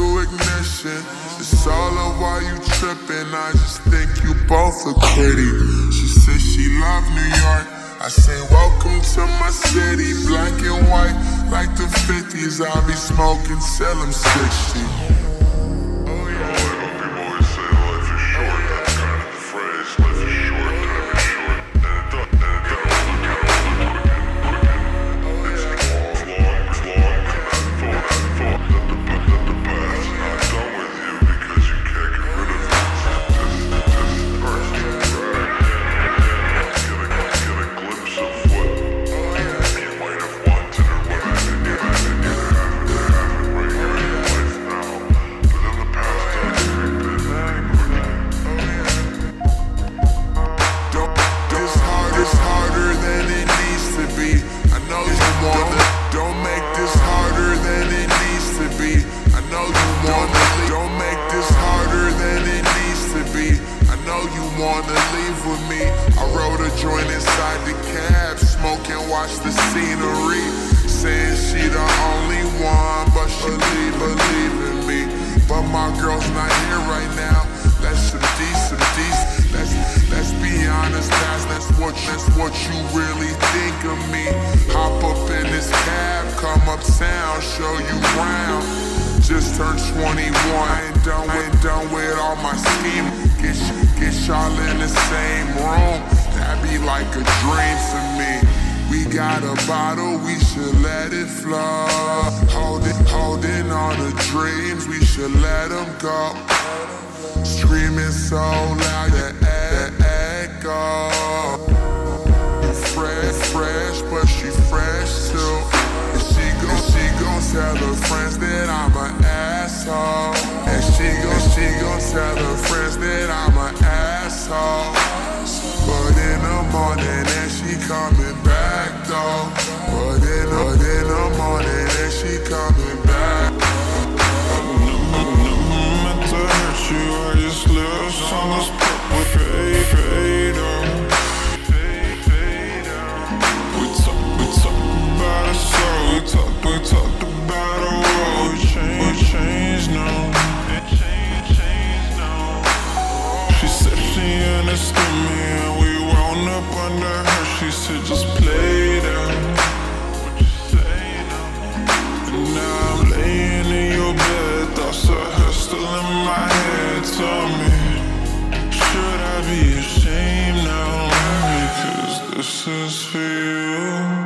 to ignition. It's all of why you tripping. I just think you both are pretty. She said she loved New York. I say Welcome to my city. Black and white, like the 50s. I'll be smoking till I'm 60. Wanna leave with me. I rode a joint inside the cab, smoking, watch the scenery. Saying she the only one, but she believe, believe in me. But my girl's not here right now. That's some decent, decent. Let's let's be honest, that's that's what that's what you really think of me. Just turned 21, I ain't done, ain't done with all my scheme. Get get y'all in the same room, that be like a dream to me. We got a bottle, we should let it flow. Holding, holding on the dreams, we should let them go. Screaming so loud, the And she gon' she gon' tell her friends that I'm an asshole. But in the morning, and she coming back though. But in but in the morning, and she coming back. meant to hurt you, I just live on this pop with fade, fade. We talk, we talk about it, so we talk, we talked me, and we wound up under her. She said just play down. And now I'm laying in your bed, thoughts of her still in my head. Tell me, should I be ashamed now? Because this is for you.